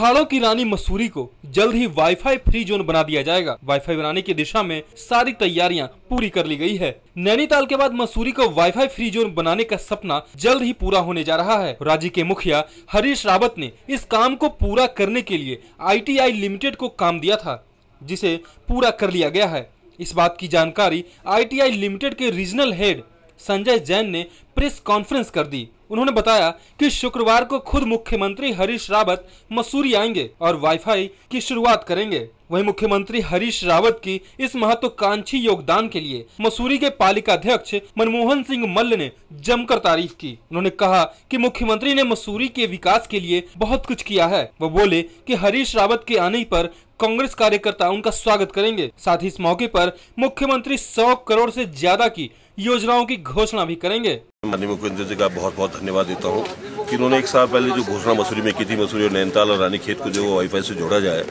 पहाड़ों की रानी मसूरी को जल्द ही वाईफाई फ्री जोन बना दिया जाएगा। वाईफाई बनाने की दिशा में सारी तैयारियाँ पूरी कर ली गई है। नैनीताल के बाद मसूरी को वाईफाई फ्री जोन बनाने का सपना जल्द ही पूरा होने जा रहा है। राज्य के मुखिया हरीश रावत ने इस काम को पूरा करने के लिए आईटीआई लिमिटेड को काम दिया था, जिसे पूरा कर लिया गया है। इस बात की जानकारी आईटीआई लिमिटेड के रीजनल हेड संजय जैन ने प्रेस कॉन्फ्रेंस कर दी। उन्होंने बताया कि शुक्रवार को खुद मुख्यमंत्री हरीश रावत मसूरी आएँगे और वाईफाई की शुरुआत करेंगे। वहीं मुख्यमंत्री हरीश रावत की इस महत्वाकांक्षी योगदान के लिए मसूरी के पालिका अध्यक्ष मनमोहन सिंह मल्ल ने जमकर तारीफ़ की। उन्होंने कहा कि मुख्यमंत्री ने मसूरी के विकास के लिए बहुत कुछ किया है। वो बोले कि हरीश रावत के आने पर कांग्रेस कार्यकर्ता उनका स्वागत करेंगे। साथ ही इस मौके पर मुख्यमंत्री 100 करोड़ से ज़्यादा की योजनाओं की घोषणा भी करेंगे। माननीय मुख्यमंत्री जी का बहुत बहुत धन्यवाद देता हूँ कि उन्होंने एक साल पहले जो घोषणा मसूरी में की थी, मसूरी और नैनीताल और रानी खेत को जो वाईफाई से जोड़ा जाए,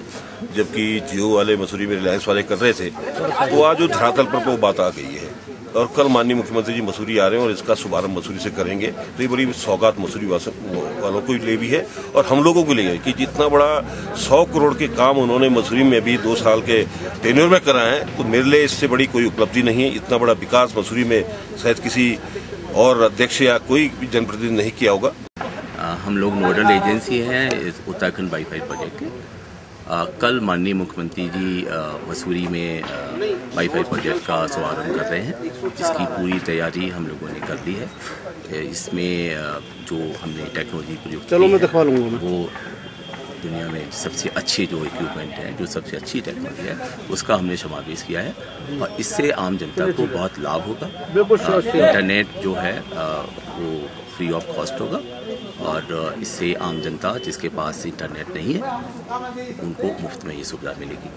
जबकि जियो वाले मसूरी में रिलायंस वाले कर रहे थे तो आज वो धरातल पर वो बात आ गई है। और कल माननीय मुख्यमंत्री जी मसूरी आ रहे हैं और इसका शुभारंभ मसूरी से करेंगे तो ये बड़ी सौगात मसूरी वालों को ले भी है और हम लोगों को लिए कि जितना बड़ा सौ करोड़ के काम उन्होंने मसूरी में भी दो साल के टेन्योर में कराए है तो मेरे लिए इससे बड़ी कोई उपलब्धि नहीं है। इतना बड़ा विकास मसूरी में शायद किसी और अध्यक्ष या कोई भी जनप्रतिनिधि नहीं किया होगा। हम लोग नोडल एजेंसी हैं उत्तराखंड वाईफाई प्रोजेक्ट के। आ, कल माननीय मुख्यमंत्री जी मसूरी में वाईफाई प्रोजेक्ट का शुभारंभ कर रहे हैं जिसकी पूरी तैयारी हम लोगों ने कर ली है। इसमें जो हमने टेक्नोलॉजी प्रयोग चलो मैं दिखा लूँगा। वो दुनिया में सबसे अच्छी जो इक्विपमेंट है जो सबसे अच्छी टेक्नोलॉजी है उसका हमने समावेश किया है और इससे आम जनता को बहुत लाभ होगा। इंटरनेट जो है वो फ्री ऑफ़ कॉस्ट होगा और इससे आम जनता जिसके पास इंटरनेट नहीं है उनको मुफ़्त में ये सुविधा मिलेगी।